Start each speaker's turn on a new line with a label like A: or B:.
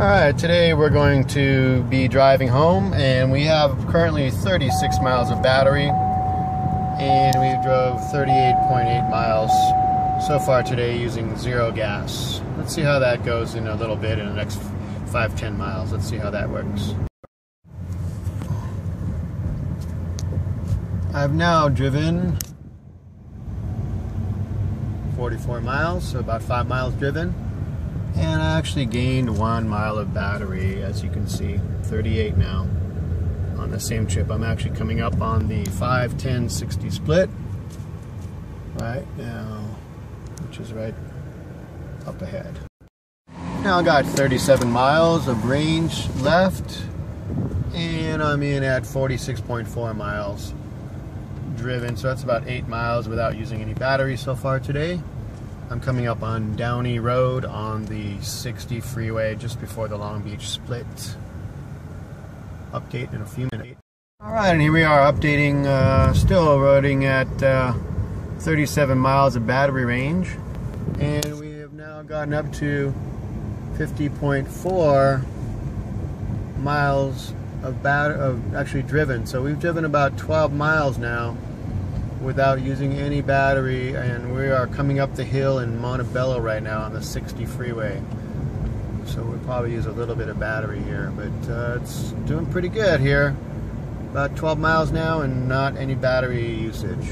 A: All right, today we're going to be driving home and we have currently 36 miles of battery and we drove 38.8 miles so far today using zero gas. Let's see how that goes in a little bit in the next 5 10 miles. Let's see how that works. I've now driven 44 miles, so about 5 miles driven. Actually gained one mile of battery, as you can see, 38 now on the same trip. I'm actually coming up on the 5, 10, 60 split right now, which is right up ahead. Now I got 37 miles of range left, and I'm in at 46.4 miles driven, so that's about 8 miles without using any battery so far today. I'm coming up on Downey Road on the 60 freeway just before the Long Beach split. Update in a few minutes. Alright, and here we are updating, uh, still riding at uh, 37 miles of battery range. And we have now gotten up to 50.4 miles of, bat of actually driven. So we've driven about 12 miles now without using any battery and we are coming up the hill in Montebello right now on the 60 freeway. So we'll probably use a little bit of battery here but uh, it's doing pretty good here. About 12 miles now and not any battery usage